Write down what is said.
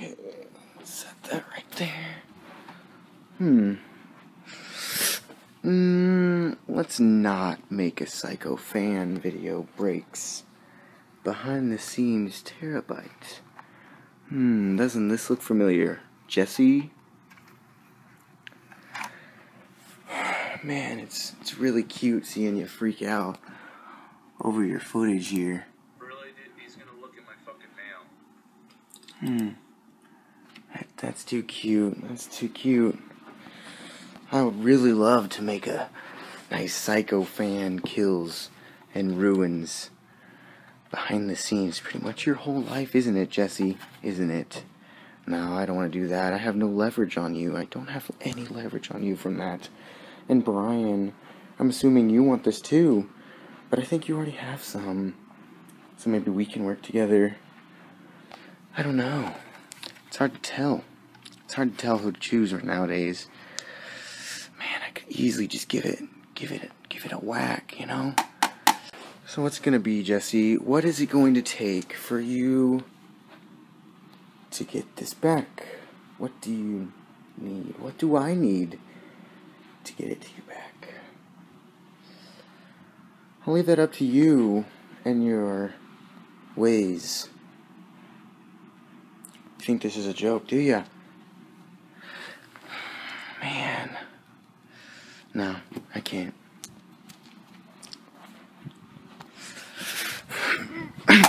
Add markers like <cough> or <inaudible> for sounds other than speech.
Okay, set that right there. Hmm. Mm, let's not make a Psycho fan video breaks. Behind the scenes terabyte. Hmm, doesn't this look familiar? Jesse? <sighs> Man, it's it's really cute seeing you freak out over your footage here. Really, that's too cute. That's too cute. I would really love to make a nice psycho fan kills and ruins behind the scenes pretty much your whole life, isn't it, Jesse? Isn't it? No, I don't want to do that. I have no leverage on you. I don't have any leverage on you from that. And Bryan, I'm assuming you want this too, but I think you already have some. So maybe we can work together. I don't know. It's hard to tell. It's hard to tell who to choose right nowadays. Man, I could easily just give it, give it, give it a whack, you know. So what's gonna be, Jesse? What is it going to take for you to get this back? What do you need? What do I need to get it to you back? I'll leave that up to you and your ways. You think this is a joke, do ya? Man. No, I can't.